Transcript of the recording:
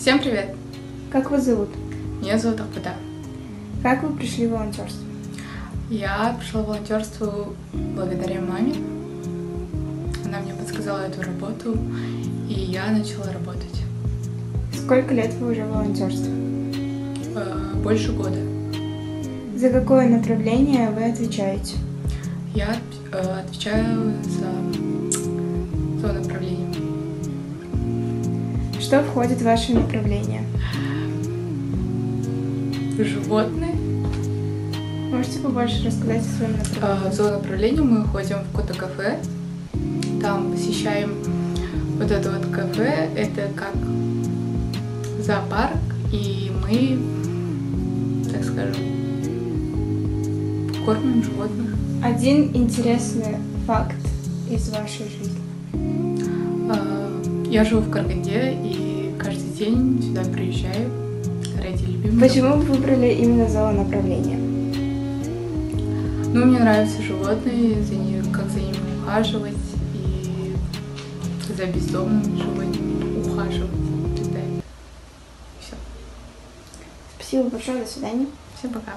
Всем привет! Как вас зовут? Меня зовут Ахпада. Как вы пришли в волонтерство? Я пришла в волонтерство благодаря маме. Она мне подсказала эту работу, и я начала работать. Сколько лет вы уже в волонтерстве? Э, Больше года. За какое направление вы отвечаете? Я э, отвечаю за, за Что входит в ваше направление? Животные. Можете побольше рассказать о своем направлении? В зоонаправлении мы ходим в кота-кафе. Там посещаем вот это вот кафе. Это как зоопарк. И мы, так скажем, кормим животных. Один интересный факт из вашей жизни. А, Я живу в Караганде и каждый день сюда приезжаю ради любимого. Почему вы выбрали именно зоонаправление? Ну, мне нравятся животные, за ними, как за ними ухаживать и за бездомными животными ухаживать. Все. Спасибо большое, до свидания. Всем пока.